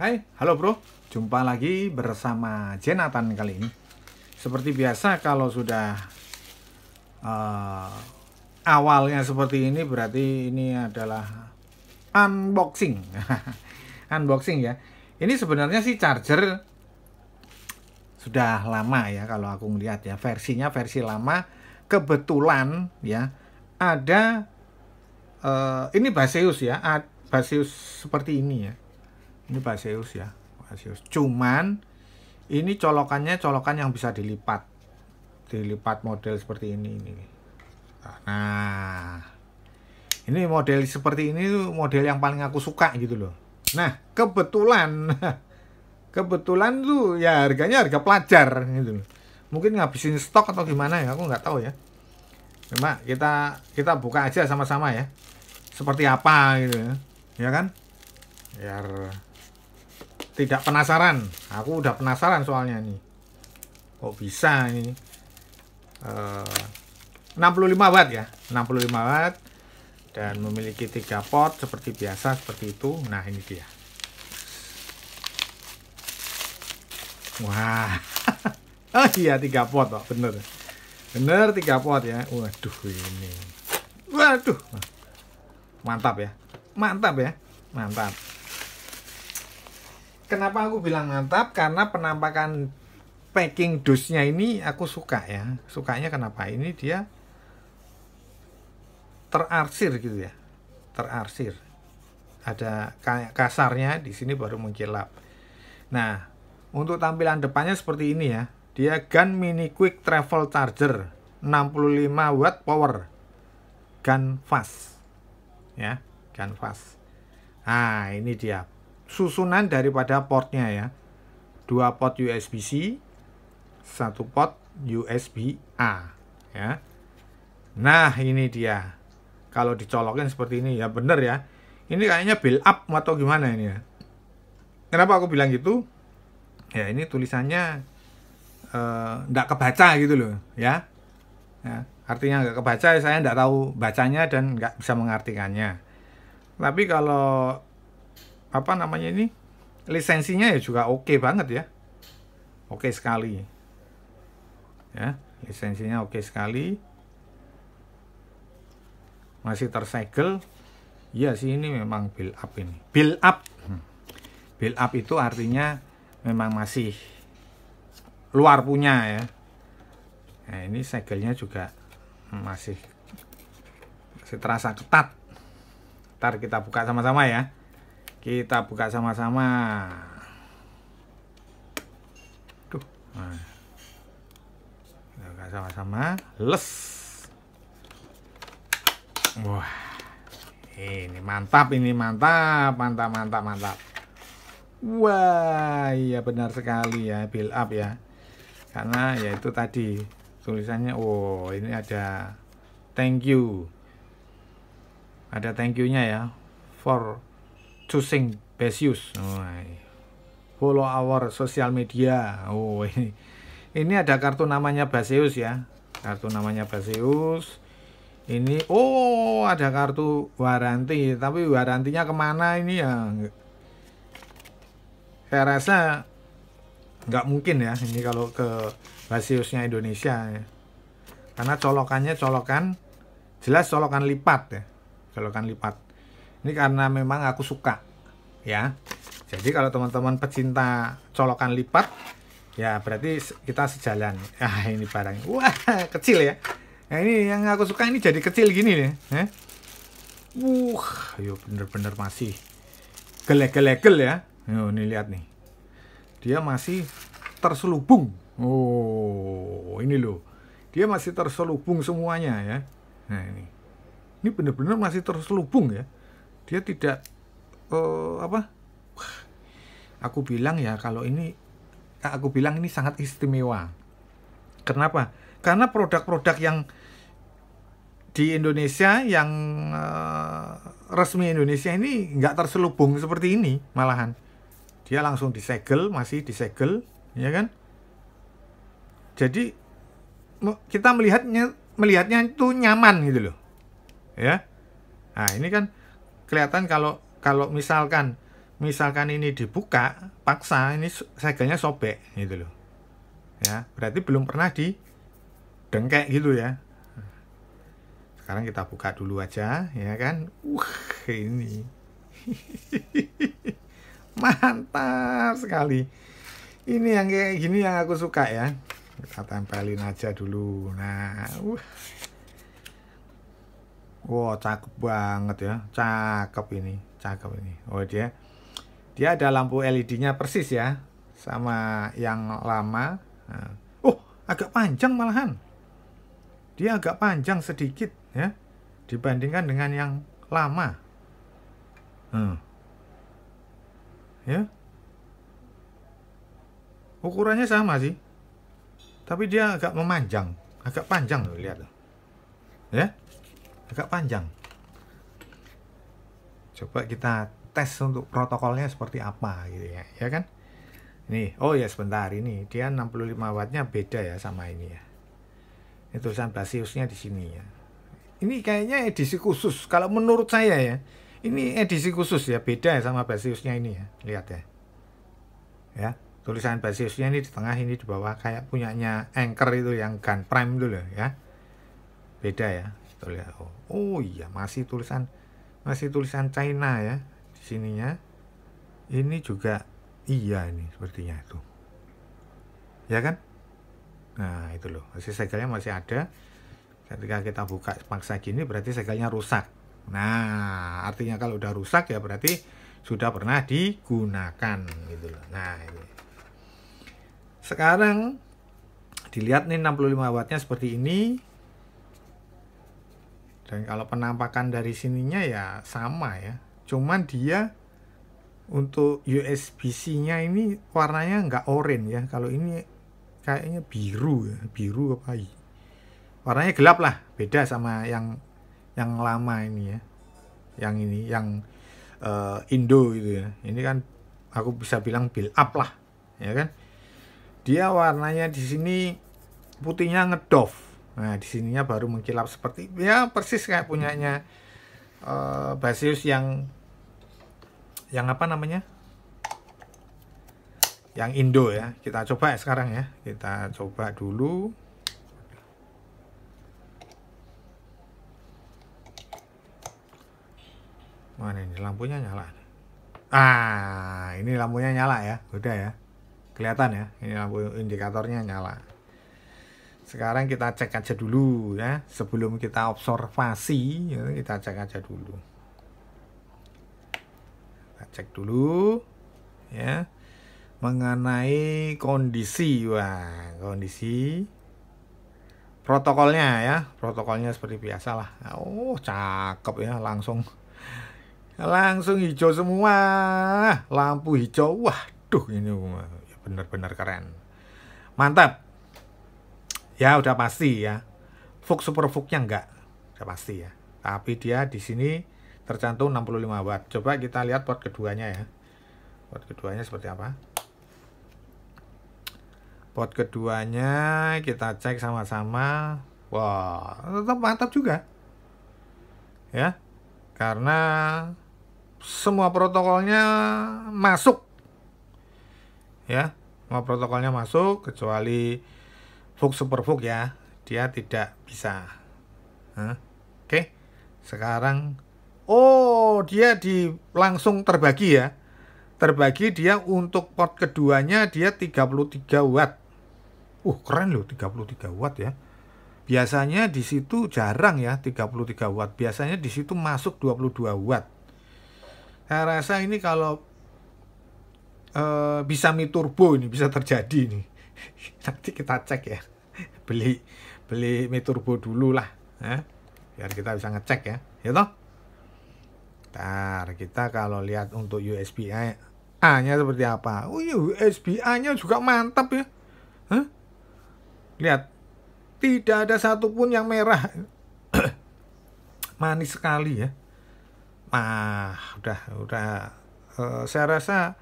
Hai, halo bro. Jumpa lagi bersama Jenatan kali ini. Seperti biasa kalau sudah uh, awalnya seperti ini berarti ini adalah unboxing. unboxing ya. Ini sebenarnya sih charger sudah lama ya kalau aku melihat ya versinya versi lama kebetulan ya ada uh, ini Baseus ya Baseus seperti ini ya ini Baseus ya Baseus cuman ini colokannya colokan yang bisa dilipat. Dilipat model seperti ini ini. Nah ini model seperti ini model yang paling aku suka gitu loh. Nah kebetulan kebetulan tuh ya harganya harga pelajar gitu mungkin ngabisin stok atau gimana ya aku nggak tahu ya. Cuma kita kita buka aja sama-sama ya. Seperti apa gitu ya. Ya kan? Biar tidak penasaran aku udah penasaran soalnya nih kok bisa ini uh, 65 watt ya 65 watt dan memiliki tiga pot seperti biasa seperti itu nah ini dia Wah. oh iya tiga pot kok, bener. Bener tiga pot ya. Waduh ini. Waduh. Mantap ya. Mantap ya. Mantap. Kenapa aku bilang mantap? Karena penampakan packing dusnya ini aku suka ya. Sukanya kenapa? Ini dia terarsir gitu ya. Terarsir. Ada kasarnya di sini baru mengkilap. Nah, untuk tampilan depannya seperti ini ya. Dia Gun Mini Quick Travel Charger 65 watt power. Gun fast. Ya, gun fast. Nah, ini dia. Susunan daripada portnya ya. Dua port USB-C, satu port USB-A ya. Nah, ini dia. Kalau dicolokin seperti ini ya bener ya. Ini kayaknya build up atau gimana ini ya. Kenapa aku bilang gitu? ya ini tulisannya tidak uh, kebaca gitu loh ya, ya artinya nggak kebaca saya nggak tahu bacanya dan nggak bisa mengartikannya tapi kalau apa namanya ini lisensinya ya juga oke okay banget ya. Oke okay sekali. Ya lisensinya oke okay sekali. Masih tersegel. Ya sih ini memang build up ini. Build up. Hmm. build up itu artinya memang masih luar punya ya. Nah ini segelnya juga masih masih terasa ketat. Ntar kita buka sama-sama ya kita buka sama-sama tuh nah. buka sama-sama les wah ini mantap ini mantap mantap mantap mantap Wah, iya benar sekali ya, build up ya. Karena ya itu tadi tulisannya, oh ini ada thank you. Ada thank you-nya ya for use. Oh, follow our social media. Oh, ini ini ada kartu namanya Baseus ya. Kartu namanya Baseus. Ini oh ada kartu waranti, tapi warantinya ke mana ini ya saya rasa nggak mungkin ya ini kalau ke Basiusnya Indonesia ya. karena colokannya colokan jelas colokan lipat ya colokan lipat ini karena memang aku suka ya jadi kalau teman-teman pecinta colokan lipat ya berarti kita sejalan ah ini barang wah kecil ya nah ini yang aku suka ini jadi kecil gini nih ya. uh ayo bener-bener masih gelegel-gelegel ya Oh, ini lihat nih. Dia masih terselubung. Oh, ini loh. Dia masih terselubung semuanya ya. Nah, ini. Ini benar-benar masih terselubung ya. Dia tidak uh, apa? Aku bilang ya kalau ini aku bilang ini sangat istimewa. Kenapa? Karena produk-produk yang di Indonesia yang uh, resmi Indonesia ini nggak terselubung seperti ini malahan dia langsung disegel masih disegel ya kan jadi kita melihatnya melihatnya itu nyaman gitu loh ya nah ini kan kelihatan kalau kalau misalkan misalkan ini dibuka paksa ini segelnya sobek gitu loh. Ya berarti belum pernah di dengkek gitu ya. Sekarang kita buka dulu aja ya kan? Wah ini. Mantap sekali. Ini yang kayak gini yang aku suka ya. Kita tempelin aja dulu. Nah wah wow cakep banget ya. Cakep ini cakep ini. Oh dia dia ada lampu LED nya persis ya sama yang lama. Nah. oh agak panjang malahan. Dia agak panjang sedikit ya dibandingkan dengan yang lama. Hmm. ya. Ukurannya sama sih tapi dia agak memanjang agak panjang loh lihat. Ya agak panjang. Coba kita tes untuk protokolnya seperti apa gitu ya ya kan? Ini oh ya sebentar. Ini dia 65 wattnya beda ya sama ini ya. Ini tulisan Basiusnya di sini ya. Ini kayaknya edisi khusus. Kalau menurut saya ya ini edisi khusus ya beda ya sama Basiusnya ini ya. Lihat ya. Ya tulisan Basiusnya ini di tengah ini di bawah. Kayak punyanya Anchor itu yang Gun Prime dulu ya. Beda ya tuh lihat oh, oh iya masih tulisan masih tulisan China ya di sininya. Ini juga iya ini sepertinya itu. Ya kan? Nah itu loh. Masih segelnya masih ada. Ketika kita buka paksa gini berarti segelnya rusak. Nah artinya kalau udah rusak ya berarti sudah pernah digunakan gitu loh. Nah ini. Sekarang dilihat nih 65 wattnya seperti ini dan kalau penampakan dari sininya ya sama ya. Cuman dia untuk USB-C nya ini warnanya nggak oranye ya. Kalau ini kayaknya biru ya. Biru apa warnanya gelap lah. Beda sama yang yang lama ini ya. Yang ini yang uh, Indo itu ya. Ini kan aku bisa bilang build up lah ya kan? Dia warnanya di sini putihnya ngedov nah di sininya baru mengkilap seperti ya persis kayak punyanya uh, Basius yang yang apa namanya yang Indo ya kita coba ya sekarang ya kita coba dulu Mana ini lampunya nyala? Ah, ini lampunya nyala ya. Udah ya. Kelihatan ya. Ini lampu indikatornya nyala. Sekarang kita cek aja dulu ya. Sebelum kita observasi, ya, kita cek aja dulu. Kita cek dulu ya mengenai kondisi wah kondisi protokolnya ya protokolnya seperti biasa lah oh cakep ya langsung langsung hijau semua lampu hijau waduh ini ya benar-benar keren mantap ya udah pasti ya. Fuk super Fuknya enggak. Udah pasti ya. Tapi dia di sini tercantum 65 watt. Coba kita lihat port keduanya ya. Port keduanya seperti apa? Port keduanya kita cek sama-sama. Wah tetap mantap juga. Ya karena semua protokolnya masuk. Ya semua protokolnya masuk kecuali Fug Superfug ya dia tidak bisa. Huh? oke sekarang oh dia di langsung terbagi ya. Terbagi dia untuk port keduanya dia 33 watt. Uh keren loh 33 watt ya. Biasanya di situ jarang ya 33 watt. Biasanya di situ masuk 22 watt. Saya rasa ini kalau uh, bisa mi turbo ini bisa terjadi nih nanti kita cek ya. Beli beli mi turbo dulu lah ya. biar kita bisa ngecek ya. Ya toh? Ntar kita kalau lihat untuk USB A nya seperti apa? Oh iya USB A nya juga mantap ya. Hah? lihat tidak ada satupun yang merah. Manis sekali ya. Ah udah udah uh, saya rasa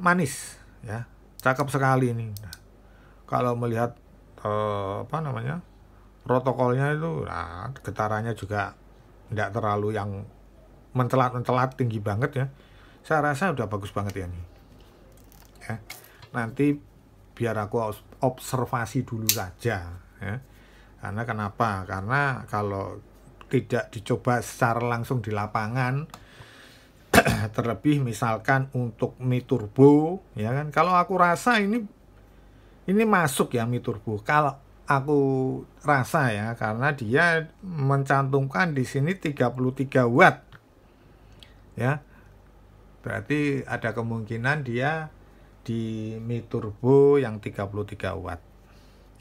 manis ya cakep sekali ini. Nah, kalau melihat uh, apa namanya protokolnya itu nah, getarannya juga tidak terlalu yang mencelat mencelat tinggi banget ya. Saya rasa udah bagus banget ya nih ya nanti biar aku observasi dulu saja ya. Karena kenapa? Karena kalau tidak dicoba secara langsung di lapangan terlebih misalkan untuk Mi Turbo ya kan? Kalau aku rasa ini ini masuk ya Mi Turbo. Kalau aku rasa ya karena dia mencantumkan di sini 33 watt ya. Berarti ada kemungkinan dia di Mi Turbo yang 33 watt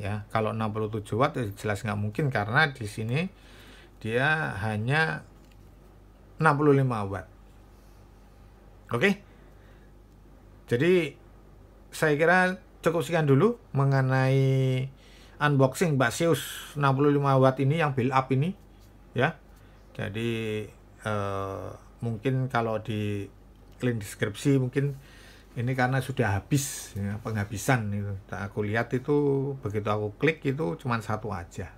ya. Kalau 67 watt ya jelas nggak mungkin karena di sini dia hanya 65 watt oke. Jadi saya kira cukup sekian dulu mengenai unboxing Basius 65 watt ini yang build up ini ya. Jadi eh, mungkin kalau di link deskripsi mungkin ini karena sudah habis ya, penghabisan itu. Aku lihat itu begitu aku klik itu cuma satu aja.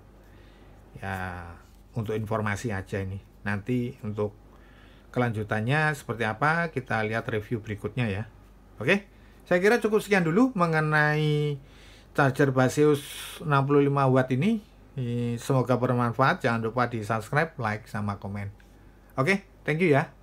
Ya untuk informasi aja ini. Nanti untuk kelanjutannya seperti apa kita lihat review berikutnya ya. Oke. Saya kira cukup sekian dulu mengenai charger Basius 65 watt ini. Semoga bermanfaat. Jangan lupa di subscribe, like, sama komen. Oke, thank you ya.